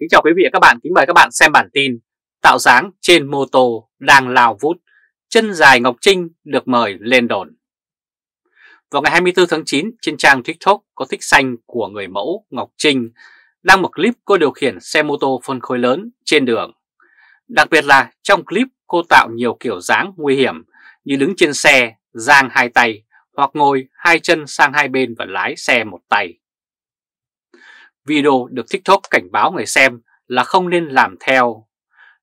Kính chào quý vị và các bạn, kính mời các bạn xem bản tin Tạo dáng trên mô tô đang lao vút, chân dài Ngọc Trinh được mời lên đồn Vào ngày 24 tháng 9 trên trang TikTok có thích xanh của người mẫu Ngọc Trinh đăng một clip cô điều khiển xe mô tô phân khối lớn trên đường Đặc biệt là trong clip cô tạo nhiều kiểu dáng nguy hiểm như đứng trên xe, giang hai tay hoặc ngồi hai chân sang hai bên và lái xe một tay. Video được TikTok cảnh báo người xem là không nên làm theo.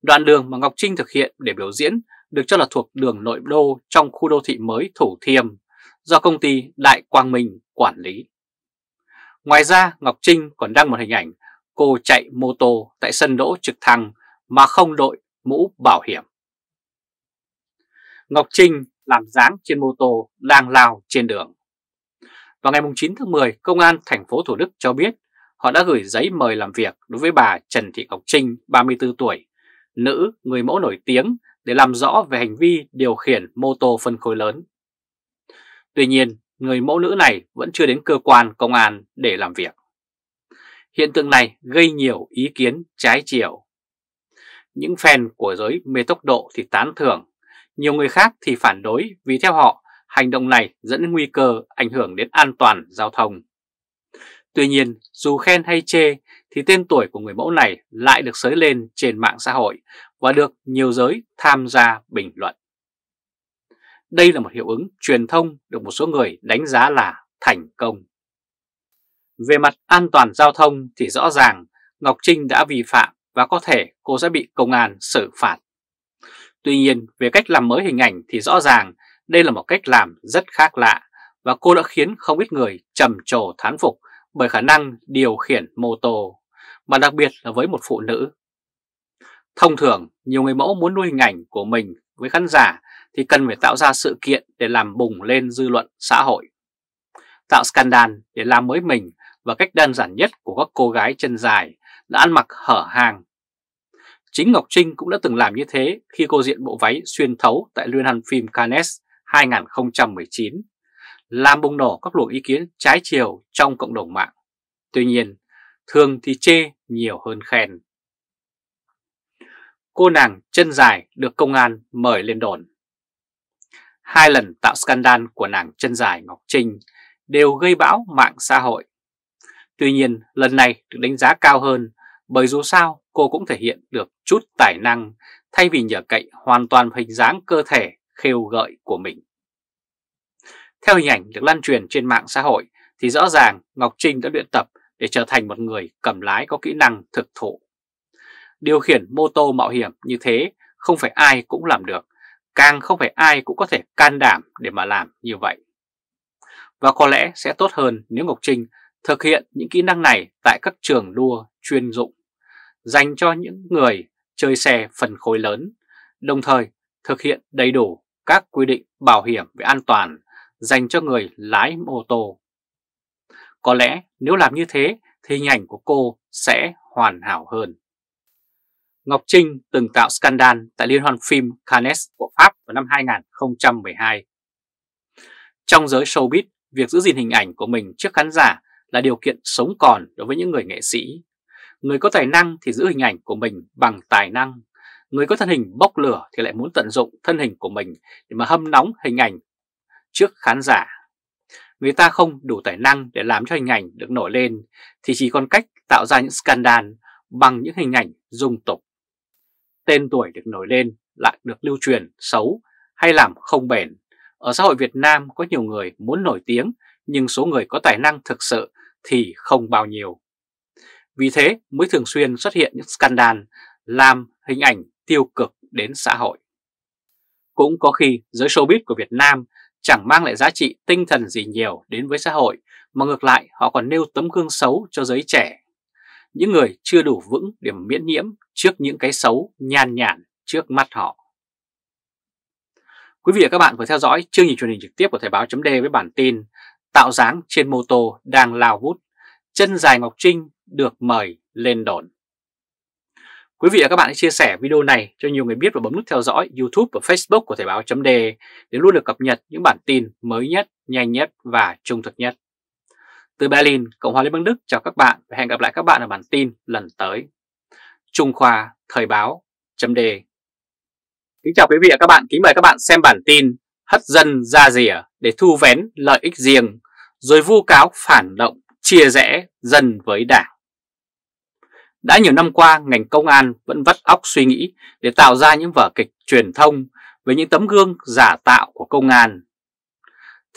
Đoạn đường mà Ngọc Trinh thực hiện để biểu diễn được cho là thuộc đường nội đô trong khu đô thị mới Thủ Thiêm do công ty Đại Quang Minh quản lý. Ngoài ra, Ngọc Trinh còn đăng một hình ảnh cô chạy mô tô tại sân đỗ trực thăng mà không đội mũ bảo hiểm. Ngọc Trinh làm dáng trên mô tô đang lao trên đường. Vào ngày 9 tháng 10, Công an thành phố Thủ Đức cho biết họ đã gửi giấy mời làm việc đối với bà Trần Thị Ngọc Trinh, 34 tuổi, nữ người mẫu nổi tiếng để làm rõ về hành vi điều khiển mô tô phân khối lớn. Tuy nhiên, người mẫu nữ này vẫn chưa đến cơ quan công an để làm việc. Hiện tượng này gây nhiều ý kiến trái chiều. Những fan của giới mê tốc độ thì tán thưởng, nhiều người khác thì phản đối vì theo họ hành động này dẫn đến nguy cơ ảnh hưởng đến an toàn giao thông. Tuy nhiên, dù khen hay chê thì tên tuổi của người mẫu này lại được sới lên trên mạng xã hội và được nhiều giới tham gia bình luận. Đây là một hiệu ứng truyền thông được một số người đánh giá là thành công. Về mặt an toàn giao thông thì rõ ràng Ngọc Trinh đã vi phạm và có thể cô sẽ bị công an xử phạt. Tuy nhiên, về cách làm mới hình ảnh thì rõ ràng đây là một cách làm rất khác lạ và cô đã khiến không ít người trầm trồ thán phục bởi khả năng điều khiển mô tô, mà đặc biệt là với một phụ nữ. Thông thường, nhiều người mẫu muốn nuôi hình ảnh của mình với khán giả thì cần phải tạo ra sự kiện để làm bùng lên dư luận xã hội. Tạo scandal để làm mới mình và cách đơn giản nhất của các cô gái chân dài đã ăn mặc hở hàng. Chính Ngọc Trinh cũng đã từng làm như thế khi cô diện bộ váy xuyên thấu tại Liên hoan phim Cannes 2019 làm bùng nổ các luồng ý kiến trái chiều trong cộng đồng mạng. Tuy nhiên, thường thì chê nhiều hơn khen. Cô nàng chân dài được công an mời lên đồn. Hai lần tạo scandal của nàng chân dài Ngọc Trinh đều gây bão mạng xã hội. Tuy nhiên, lần này được đánh giá cao hơn bởi dù sao cô cũng thể hiện được chút tài năng thay vì nhờ cậy hoàn toàn hình dáng cơ thể khêu gợi của mình. Theo hình ảnh được lan truyền trên mạng xã hội thì rõ ràng Ngọc Trinh đã luyện tập để trở thành một người cầm lái có kỹ năng thực thụ. Điều khiển mô tô mạo hiểm như thế không phải ai cũng làm được, càng không phải ai cũng có thể can đảm để mà làm như vậy. Và có lẽ sẽ tốt hơn nếu Ngọc Trinh thực hiện những kỹ năng này tại các trường đua chuyên dụng, dành cho những người chơi xe phần khối lớn, đồng thời thực hiện đầy đủ các quy định bảo hiểm về an toàn dành cho người lái mô tô. Có lẽ nếu làm như thế thì hình ảnh của cô sẽ hoàn hảo hơn. Ngọc Trinh từng tạo scandal tại liên hoan phim Cannes của Pháp vào năm 2012. Trong giới showbiz, việc giữ gìn hình ảnh của mình trước khán giả là điều kiện sống còn đối với những người nghệ sĩ. Người có tài năng thì giữ hình ảnh của mình bằng tài năng. Người có thân hình bốc lửa thì lại muốn tận dụng thân hình của mình để mà hâm nóng hình ảnh trước khán giả. Người ta không đủ tài năng để làm cho hình ảnh được nổi lên, thì chỉ còn cách tạo ra những scandal bằng những hình ảnh dung tục. Tên tuổi được nổi lên lại được lưu truyền xấu hay làm không bền. Ở xã hội Việt Nam có nhiều người muốn nổi tiếng, nhưng số người có tài năng thực sự thì không bao nhiêu. Vì thế mới thường xuyên xuất hiện những scandal làm hình ảnh tiêu cực đến xã hội. Cũng có khi giới showbiz của Việt Nam chẳng mang lại giá trị tinh thần gì nhiều đến với xã hội, mà ngược lại họ còn nêu tấm gương xấu cho giới trẻ. Những người chưa đủ vững để miễn nhiễm trước những cái xấu nhàn nhản trước mắt họ. Quý vị và các bạn vừa theo dõi chương trình truyền hình trực tiếp của Thời báo chấm với bản tin Tạo dáng trên mô tô đang lao vút, chân dài Ngọc Trinh được mời lên đồn. Quý vị và các bạn hãy chia sẻ video này cho nhiều người biết và bấm nút theo dõi YouTube và Facebook của Thời báo chấm để luôn được cập nhật những bản tin mới nhất, nhanh nhất và trung thực nhất. Từ Berlin, Cộng hòa Liên bang Đức chào các bạn và hẹn gặp lại các bạn ở bản tin lần tới. Trung Khoa Thời báo chấm đề. Kính chào quý vị và các bạn, kính mời các bạn xem bản tin hất dân ra rìa để thu vén lợi ích riêng, rồi vu cáo phản động, chia rẽ dân với đảng. Đã nhiều năm qua, ngành công an vẫn vắt óc suy nghĩ để tạo ra những vở kịch truyền thông về những tấm gương giả tạo của công an.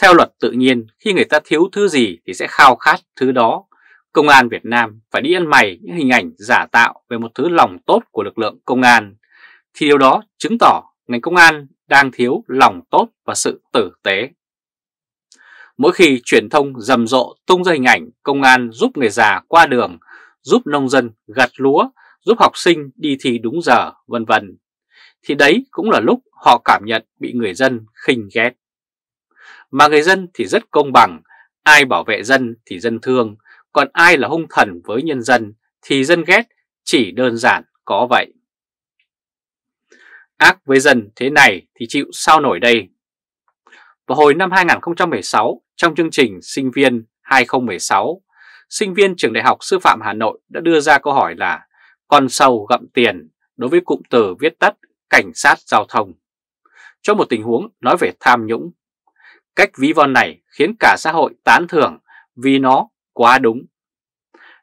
Theo luật tự nhiên, khi người ta thiếu thứ gì thì sẽ khao khát thứ đó. Công an Việt Nam phải đi ăn mày những hình ảnh giả tạo về một thứ lòng tốt của lực lượng công an, thì điều đó chứng tỏ ngành công an đang thiếu lòng tốt và sự tử tế. Mỗi khi truyền thông rầm rộ tung ra hình ảnh công an giúp người già qua đường, giúp nông dân gặt lúa, giúp học sinh đi thi đúng giờ, vân vân, thì đấy cũng là lúc họ cảm nhận bị người dân khinh ghét. Mà người dân thì rất công bằng, ai bảo vệ dân thì dân thương, còn ai là hung thần với nhân dân thì dân ghét, chỉ đơn giản có vậy. Ác với dân thế này thì chịu sao nổi đây. Vào hồi năm 2016, trong chương trình Sinh viên 2016, sinh viên trường Đại học Sư phạm Hà Nội đã đưa ra câu hỏi là con sâu gặm tiền đối với cụm từ viết tắt cảnh sát giao thông. Cho một tình huống nói về tham nhũng. Cách ví von này khiến cả xã hội tán thưởng vì nó quá đúng.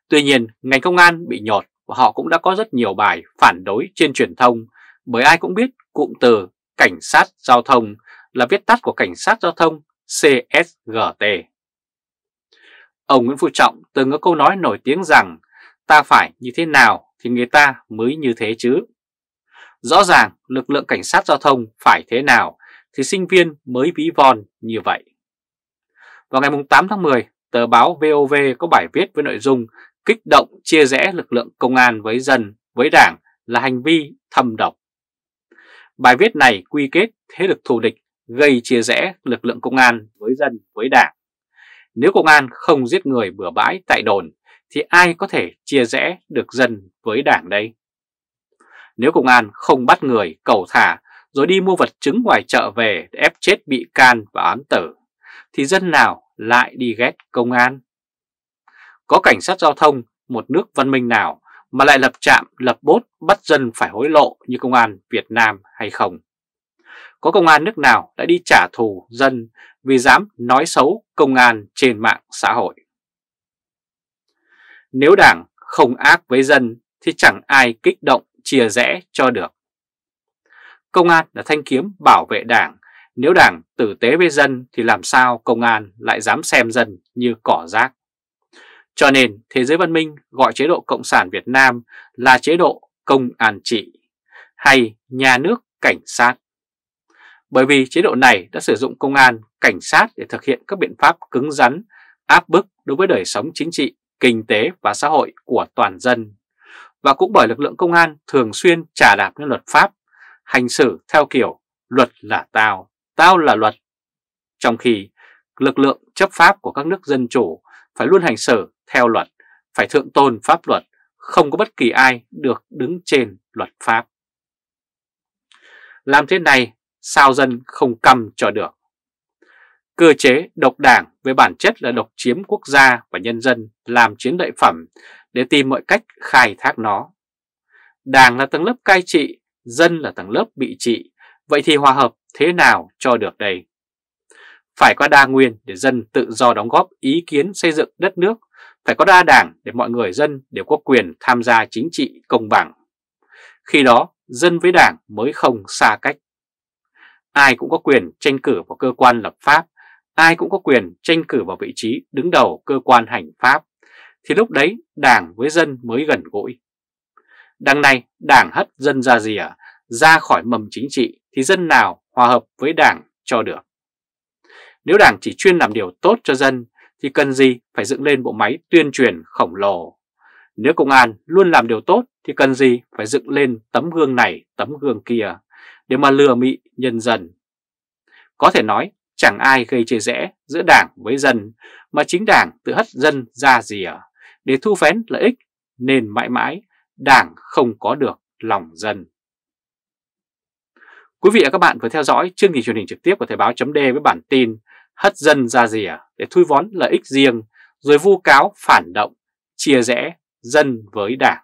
Tuy nhiên, ngành công an bị nhột và họ cũng đã có rất nhiều bài phản đối trên truyền thông bởi ai cũng biết cụm từ cảnh sát giao thông là viết tắt của cảnh sát giao thông CSGT. Ông Nguyễn Phú Trọng từng có câu nói nổi tiếng rằng ta phải như thế nào thì người ta mới như thế chứ. Rõ ràng lực lượng cảnh sát giao thông phải thế nào thì sinh viên mới ví von như vậy. Vào ngày 8 tháng 10, tờ báo VOV có bài viết với nội dung kích động chia rẽ lực lượng công an với dân, với đảng là hành vi thâm độc. Bài viết này quy kết thế lực thù địch gây chia rẽ lực lượng công an với dân, với đảng. Nếu công an không giết người bừa bãi tại đồn thì ai có thể chia rẽ được dân với đảng đây? Nếu công an không bắt người cầu thả rồi đi mua vật chứng ngoài chợ về để ép chết bị can và án tử, thì dân nào lại đi ghét công an? Có cảnh sát giao thông một nước văn minh nào mà lại lập trạm, lập bốt bắt dân phải hối lộ như công an Việt Nam hay không? Có công an nước nào đã đi trả thù dân vì dám nói xấu công an trên mạng xã hội? Nếu đảng không ác với dân thì chẳng ai kích động chia rẽ cho được. Công an là thanh kiếm bảo vệ đảng, nếu đảng tử tế với dân thì làm sao công an lại dám xem dân như cỏ rác. Cho nên thế giới văn minh gọi chế độ Cộng sản Việt Nam là chế độ công an trị hay nhà nước cảnh sát. Bởi vì chế độ này đã sử dụng công an, cảnh sát để thực hiện các biện pháp cứng rắn, áp bức đối với đời sống chính trị, kinh tế và xã hội của toàn dân và cũng bởi lực lượng công an thường xuyên trả đạp lên luật pháp, hành xử theo kiểu luật là tao, tao là luật. Trong khi lực lượng chấp pháp của các nước dân chủ phải luôn hành xử theo luật, phải thượng tôn pháp luật, không có bất kỳ ai được đứng trên luật pháp. Làm thế này, sao dân không căm cho được? Cơ chế độc đảng với bản chất là độc chiếm quốc gia và nhân dân làm chiến lợi phẩm để tìm mọi cách khai thác nó. Đảng là tầng lớp cai trị, dân là tầng lớp bị trị, vậy thì hòa hợp thế nào cho được đây? Phải có đa nguyên để dân tự do đóng góp ý kiến xây dựng đất nước, phải có đa đảng để mọi người dân đều có quyền tham gia chính trị công bằng. Khi đó, dân với đảng mới không xa cách. Ai cũng có quyền tranh cử vào cơ quan lập pháp, ai cũng có quyền tranh cử vào vị trí đứng đầu cơ quan hành pháp thì lúc đấy đảng với dân mới gần gũi. Đằng này đảng hất dân ra rìa, ra khỏi mầm chính trị thì dân nào hòa hợp với đảng cho được. Nếu đảng chỉ chuyên làm điều tốt cho dân thì cần gì phải dựng lên bộ máy tuyên truyền khổng lồ. Nếu công an luôn làm điều tốt thì cần gì phải dựng lên tấm gương này, tấm gương kia để mà lừa mị nhân dân. Có thể nói chẳng ai gây chia rẽ giữa đảng với dân mà chính đảng tự hất dân ra rìa để thu phén lợi ích nên mãi mãi Đảng không có được lòng dân. Quý vị và các bạn vừa theo dõi chương trình truyền hình trực tiếp của Thời báo chấm với bản tin hất dân ra rìa để thui vón lợi ích riêng rồi vu cáo phản động, chia rẽ dân với đảng.